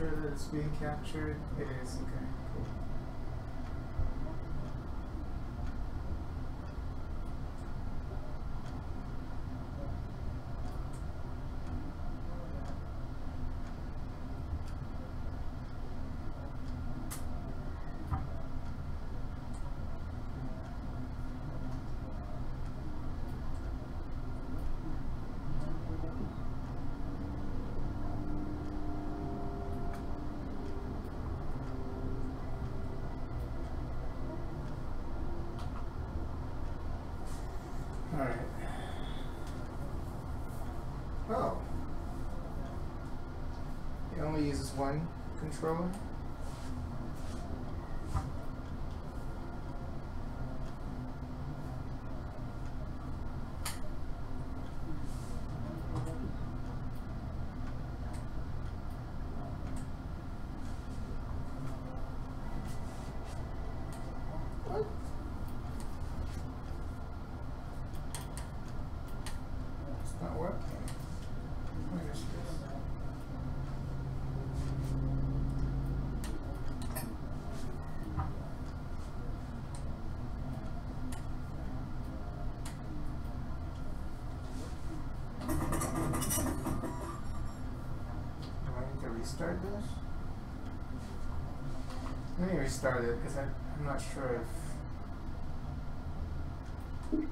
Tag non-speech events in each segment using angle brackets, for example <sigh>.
sure that it's being captured? It is, okay, cool. Oh. It only uses one controller? What? It's not working. What is this? Do I need to restart this? Let me restart it because I'm not sure if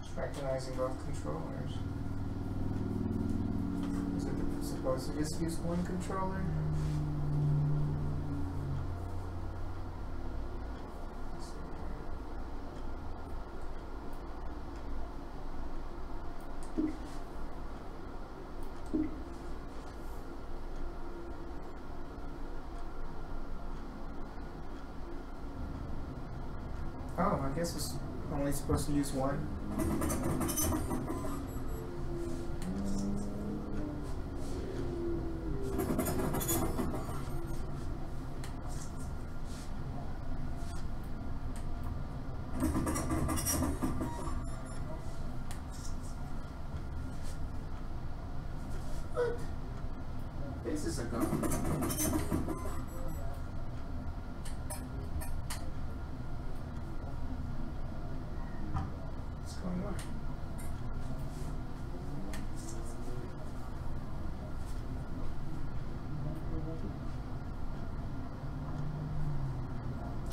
it's recognizing both controllers. Is it supposed to just use one controller? Guess it's only supposed to use one. What? Faces are gone. What's going on?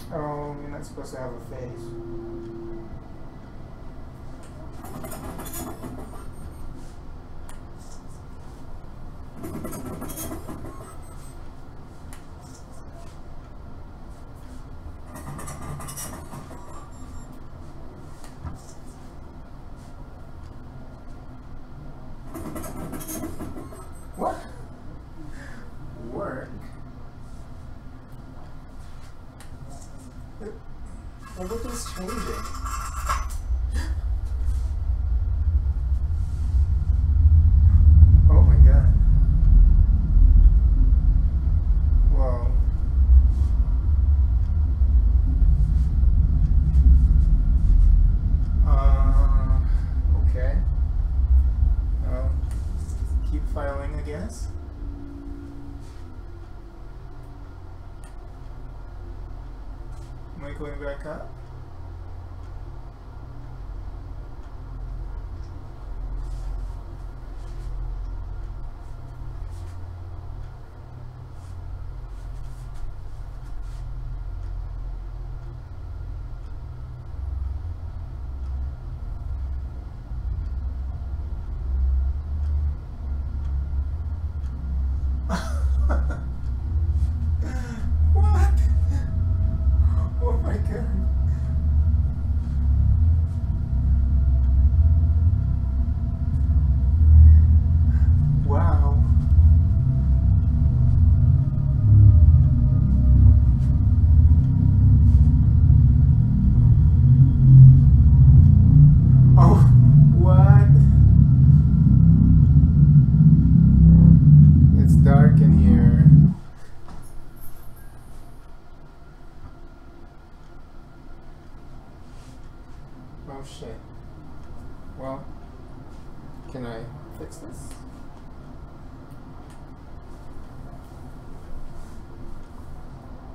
Um, oh, you're not supposed to have a face. What? Work? Everything's changing. <gasps> Oh my god. Whoa. Uh, okay. Keep filing, I guess. Am I going back up?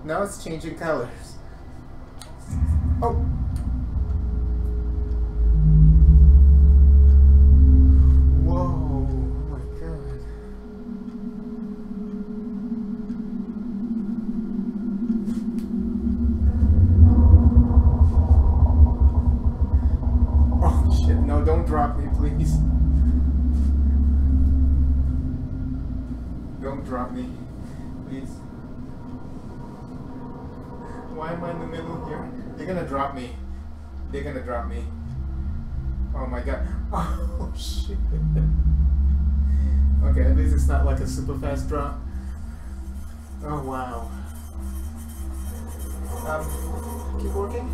Now it's changing colors. Oh. Whoa. Oh my god. Oh shit. No, don't drop me, please. Don't drop me. Please. Why am I in the middle here? They're gonna drop me. They're gonna drop me. Oh my god. <laughs> Oh shit. <laughs> Okay, at least it's not like a super fast drop. Oh wow. Um, keep working.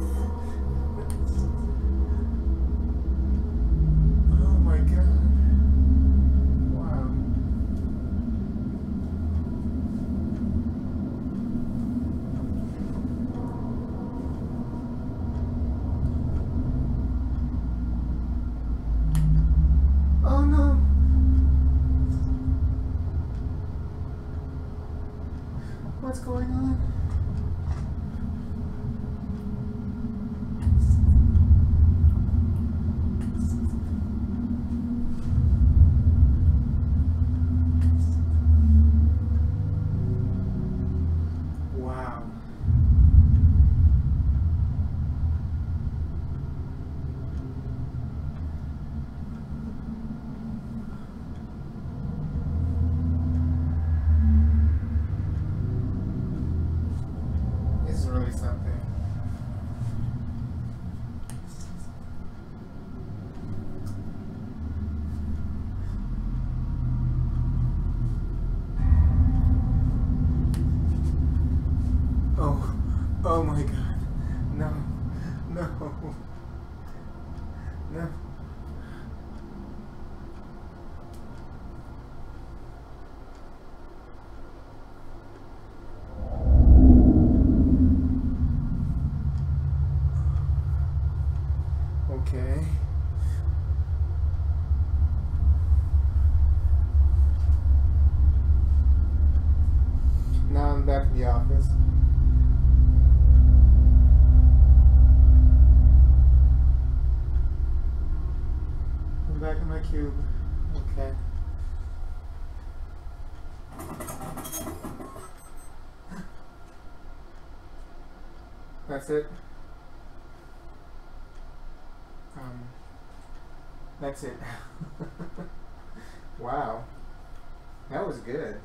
Oh my god. Wow. Oh no. What's going on? Something. Oh, oh my god. No, no, no. Okay. Now I'm back I'm back in my cube. Okay. That's it. Um, that's it. <laughs> wow. That was good.